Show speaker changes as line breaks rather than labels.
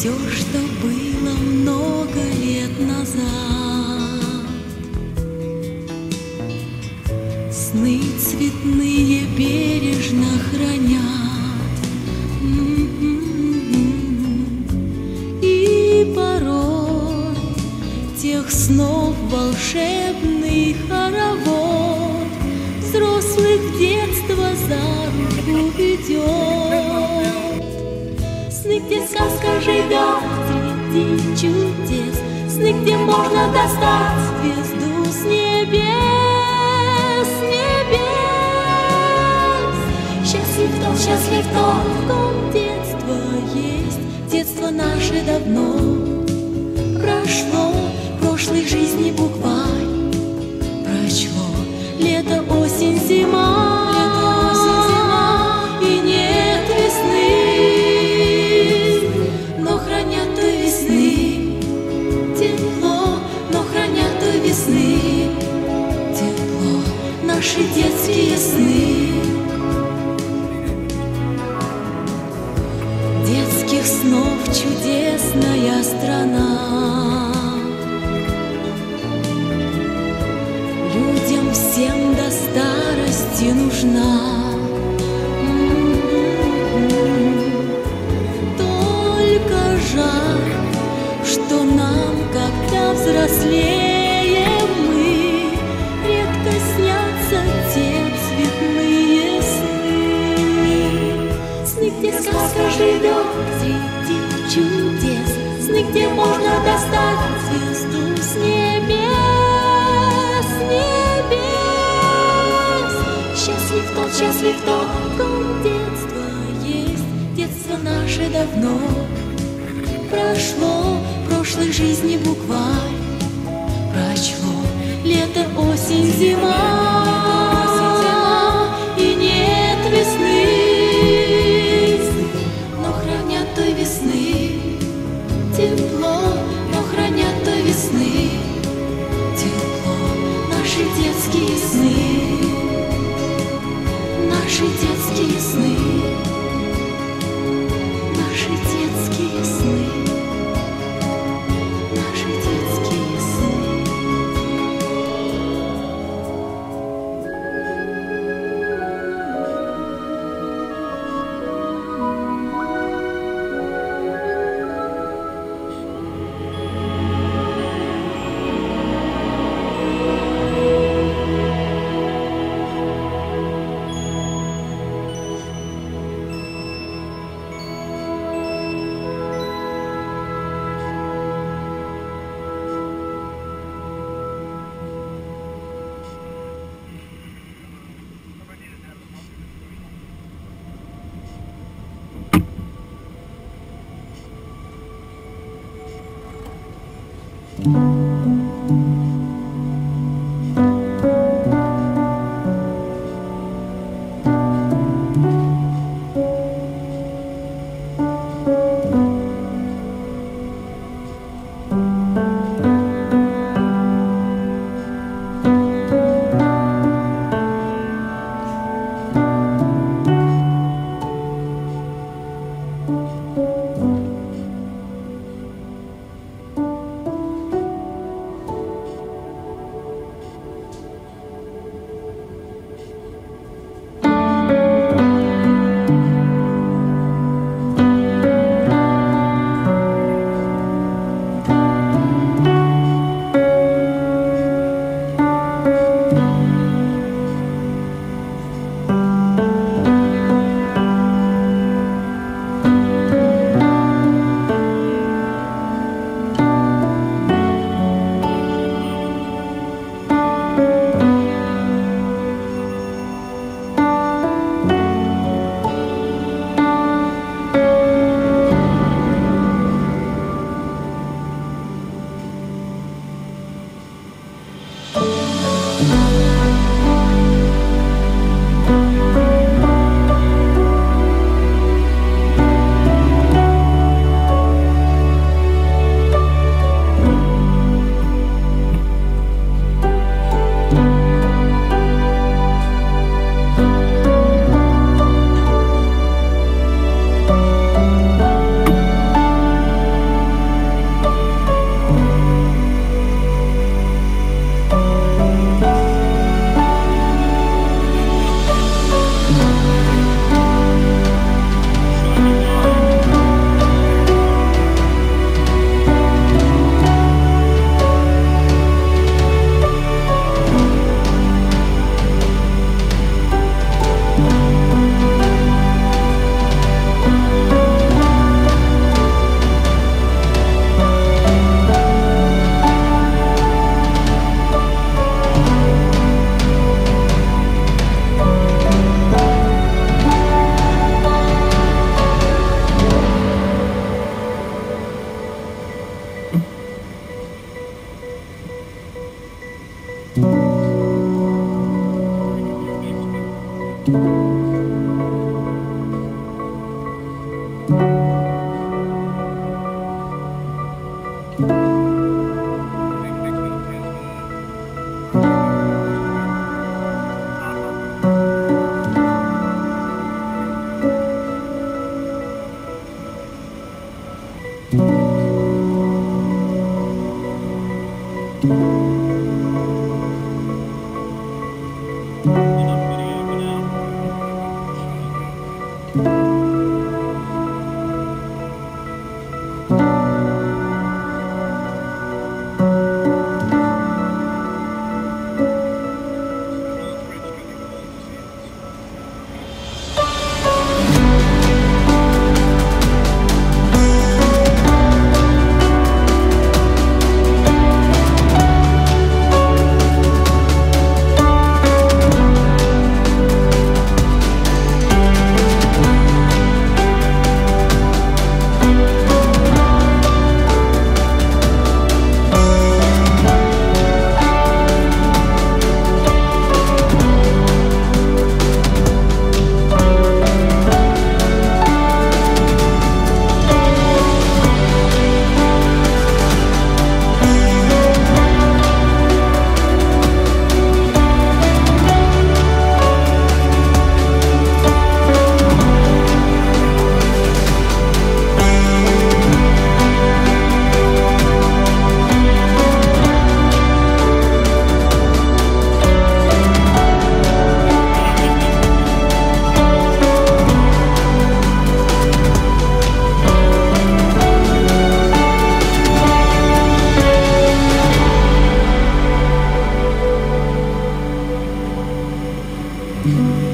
Все, что было много лет назад, Сны цветные бережно хранят. И порой тех снов волшебный хоровод Взрослых детства за руку ведет. Сны, где сказка живет среди чудес. Сны, где можно достать звезду с небес, с небес. Счастлив тот, счастлив тот, в ком детство есть. Детство наше давно прошло. Прошлой жизни букварь наши детские сны. Детских снов чудесная страна. Людям всем до старости нужна Где сказка живет среди чудес Сны, где можно достать звезду с небес, с небес. Счастлив тот, счастлив тот, ком детство есть. Детство наше давно прошло Прошлой жизни букварь прочло Лето, осень, зима Mm-hmm.